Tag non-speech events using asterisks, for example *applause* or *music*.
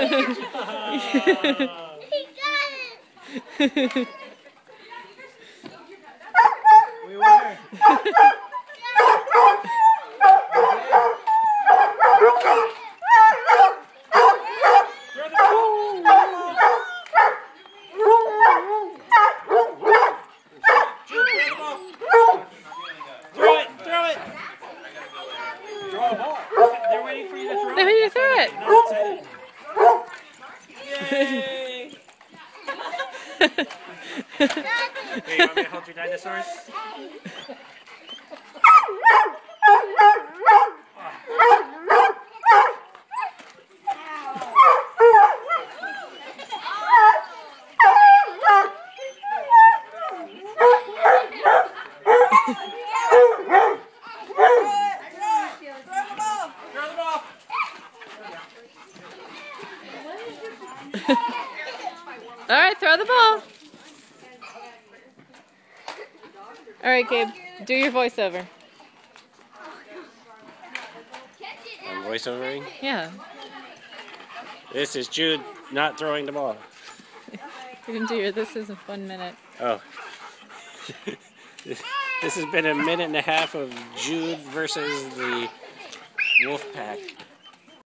it. We were. Throw the ball. Throw the ball. Throw it, throw it. Throw the ball. They're waiting for you to throw it. Yay! Hey, you want me to hold your dinosaurs? Throw the ball. All right, throw the ball. All right, Gabe, do your voiceover. I'm voiceovering. Yeah, This is Jude not throwing the ball. *laughs* you can do your. This is one minute. Oh. *laughs* this has been a minute and a half of Jude versus the wolf pack.